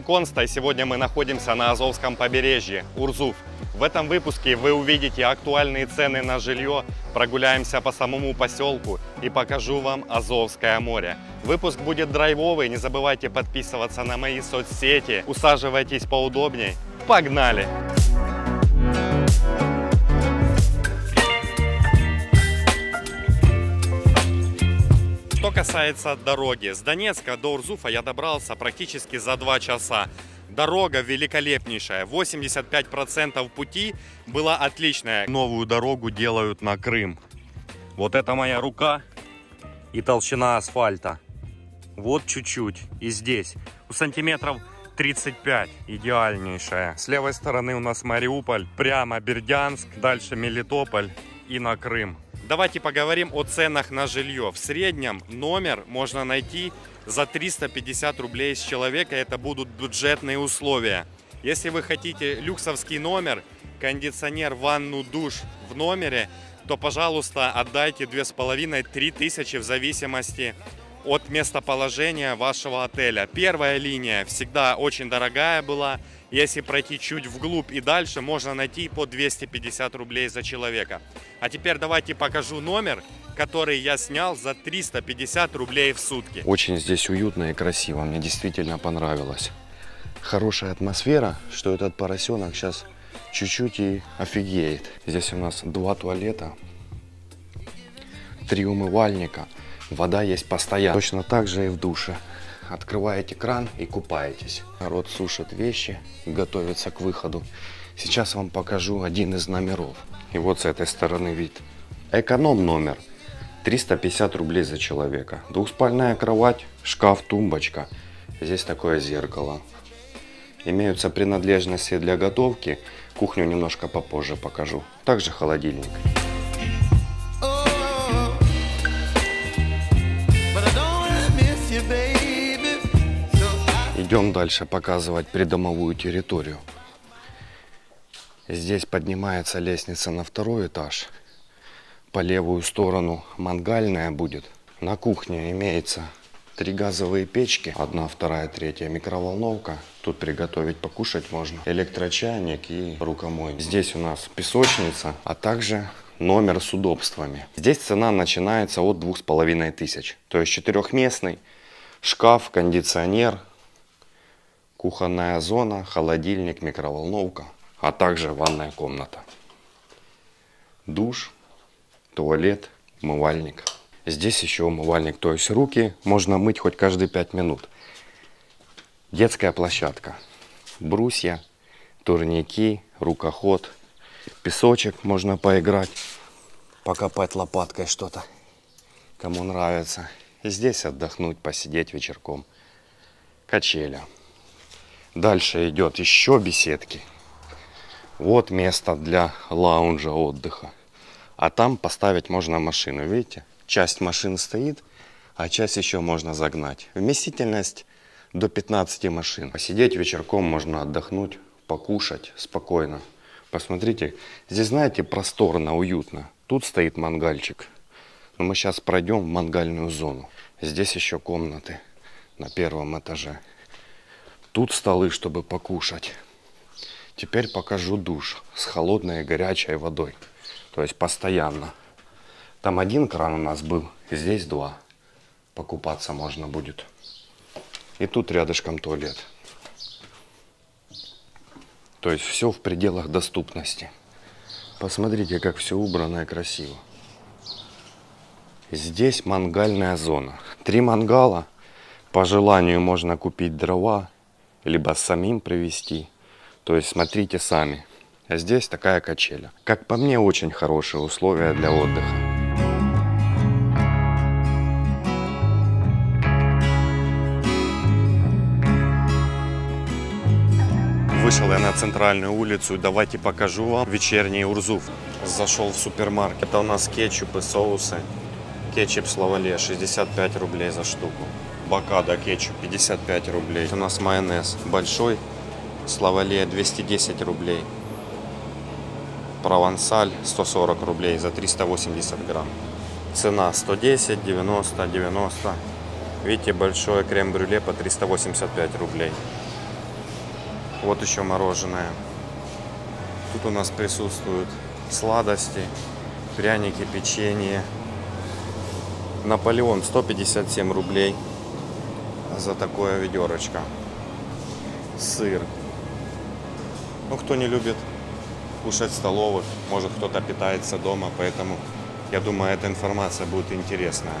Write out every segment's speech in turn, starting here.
Виконста, и сегодня мы находимся на Азовском побережье, Урзуф. В этом выпуске вы увидите актуальные цены на жилье, прогуляемся по самому поселку и покажу вам Азовское море. Выпуск будет драйвовый, не забывайте подписываться на мои соцсети, усаживайтесь поудобнее. Погнали! Касается дороги, с Донецка до Урзуфа я добрался практически за 2 часа. Дорога великолепнейшая. 85% пути была отличная. Новую дорогу делают на Крым. Вот это моя рука и толщина асфальта. Вот чуть-чуть. И здесь. У сантиметров 35. Идеальнейшая. С левой стороны у нас Мариуполь. Прямо Бердянск. Дальше Мелитополь и на Крым. Давайте поговорим о ценах на жилье. В среднем номер можно найти за 350 рублей с человека. Это будут бюджетные условия. Если вы хотите люксовский номер, кондиционер, ванну, душ в номере, то, пожалуйста, отдайте 2,5-3 тысячи в зависимости от местоположения вашего отеля. Первая линия всегда очень дорогая была. Если пройти чуть вглубь и дальше, можно найти по 250 рублей за человека. А теперь давайте покажу номер, который я снял за 350 рублей в сутки. Очень здесь уютно и красиво. Мне действительно понравилось. Хорошая атмосфера, что этот поросенок сейчас чуть-чуть и офигеет. Здесь у нас два туалета, три умывальника. Вода есть постоянно. Точно так же и в душе. Открываете кран и купаетесь. Народ сушит вещи, готовится к выходу. Сейчас вам покажу один из номеров. И вот с этой стороны вид. Эконом номер. 350 рублей за человека. Двухспальная кровать, шкаф, тумбочка. Здесь такое зеркало. Имеются принадлежности для готовки. Кухню немножко попозже покажу. Также холодильник. Идем дальше показывать придомовую территорию. Здесь поднимается лестница на второй этаж. По левую сторону мангальная будет. На кухне имеется три газовые печки. Одна, вторая, третья микроволновка. Тут приготовить, покушать можно. Электрочайник и рукомойник. Здесь у нас песочница, а также номер с удобствами. Здесь цена начинается от двух с половиной тысяч. То есть четырехместный шкаф, кондиционер, кухонная зона, холодильник, микроволновка, а также ванная комната. Душ, туалет, умывальник. Здесь еще умывальник, то есть руки можно мыть хоть каждые 5 минут. Детская площадка. Брусья, турники, рукоход, песочек можно поиграть, покопать лопаткой что-то, кому нравится. И здесь отдохнуть, посидеть вечерком. Качеля. Дальше идет еще беседки. Вот место для лаунжа отдыха. А там поставить можно машину. Видите, часть машин стоит, а часть еще можно загнать. Вместительность до 15 машин. Посидеть вечерком можно отдохнуть, покушать спокойно. Посмотрите, здесь, знаете, просторно, уютно. Тут стоит мангальчик. Но мы сейчас пройдем в мангальную зону. Здесь еще комнаты на первом этаже. Тут столы, чтобы покушать. Теперь покажу душ с холодной и горячей водой. То есть постоянно. Там один кран у нас был, здесь два. Покупаться можно будет. И тут рядышком туалет. То есть все в пределах доступности. Посмотрите, как все убрано и красиво. Здесь мангальная зона. Три мангала. По желанию можно купить дрова либо самим привезти. То есть смотрите сами. А здесь такая качеля. Как по мне, очень хорошие условия для отдыха. Вышел я на центральную улицу, давайте покажу вам вечерний Урзуф. Зашел в супермаркет. Это у нас кетчуп и соусы. Кетчуп с лавале 65 рублей за штуку. Бакада кетчуп 55 рублей. У нас майонез большой с лавале 210 рублей. Провансаль 140 рублей за 380 грамм. Цена 110, 90, 90. Видите, большое крем-брюле по 385 рублей. Вот еще мороженое. Тут у нас присутствуют сладости, пряники, печенье. Наполеон 157 рублей за такое ведерочко. Сыр. Ну, кто не любит кушать в столовых, может кто-то питается дома, поэтому я думаю, эта информация будет интересная.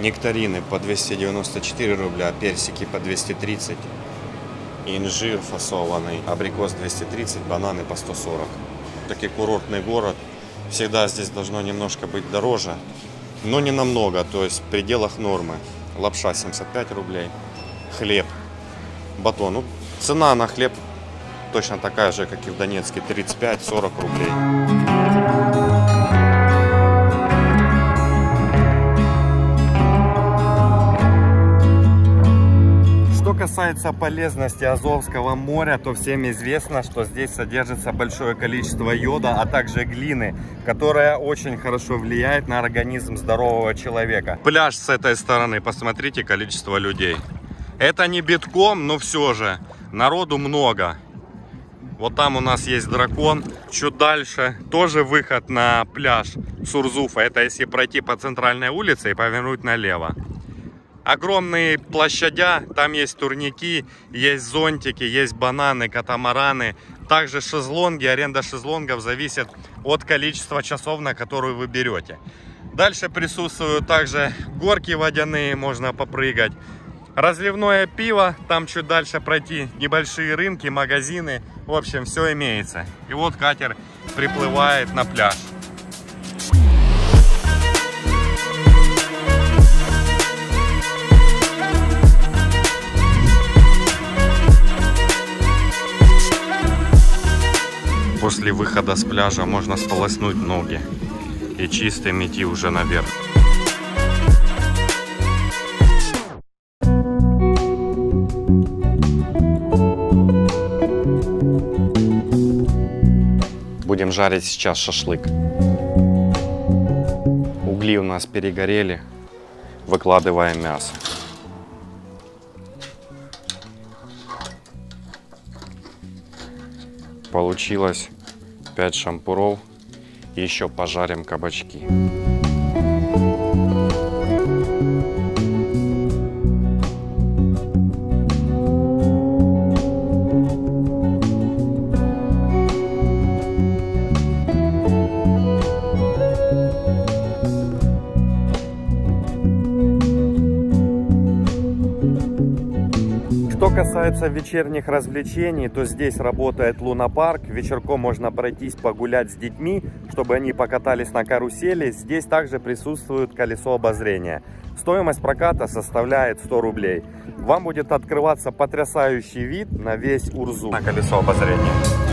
Нектарины по 294 рубля, персики по 230, инжир фасованный, абрикос 230, бананы по 140. Таки курортный город, всегда здесь должно немножко быть дороже, но не намного, то есть в пределах нормы. Лапша 75 рублей, хлеб, батон. Ну, цена на хлеб точно такая же, как и в Донецке, 35-40 рублей. Касается полезности Азовского моря, то всем известно, что здесь содержится большое количество йода, а также глины, которая очень хорошо влияет на организм здорового человека. Пляж с этой стороны, посмотрите количество людей. Это не битком, но все же народу много. Вот там у нас есть дракон. Чуть дальше тоже выход на пляж Сурзуфа. Это если пройти по центральной улице и повернуть налево. Огромные площадя, там есть турники, есть зонтики, есть бананы, катамараны. Также шезлонги, аренда шезлонгов зависит от количества часов, на которую вы берете. Дальше присутствуют также горки водяные, можно попрыгать. Разливное пиво, там чуть дальше пройти небольшие рынки, магазины. В общем, все имеется. И вот катер приплывает на пляж. После выхода с пляжа можно сполоснуть ноги и чистым идти уже наверх. Будем жарить сейчас шашлык. Угли у нас перегорели. Выкладываем мясо. Получилось 5 шампуров. И еще пожарим кабачки. Касается вечерних развлечений, то здесь работает лунопарк. Вечерком можно пройтись погулять с детьми, чтобы они покатались на карусели. Здесь также присутствует колесо обозрения. Стоимость проката составляет 100 рублей. Вам будет открываться потрясающий вид на весь Урзу. На колесо обозрения.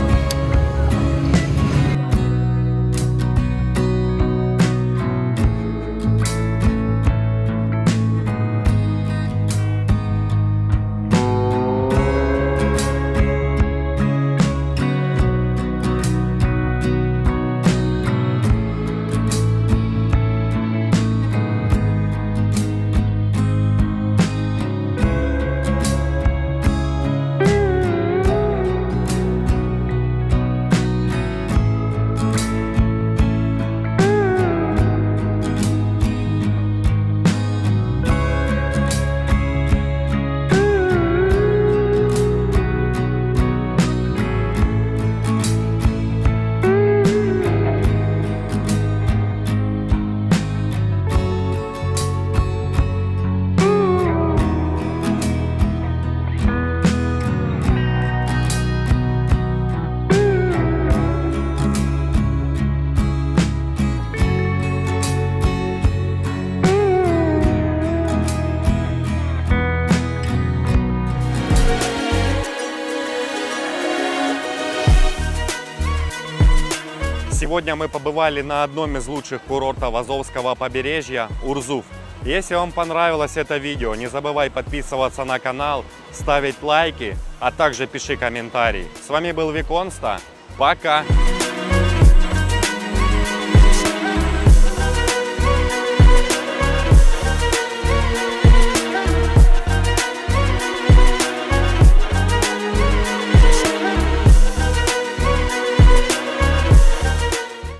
Сегодня мы побывали на одном из лучших курортов Азовского побережья – Урзуф. Если вам понравилось это видео, не забывай подписываться на канал, ставить лайки, а также пиши комментарии. С вами был Виконста. Пока!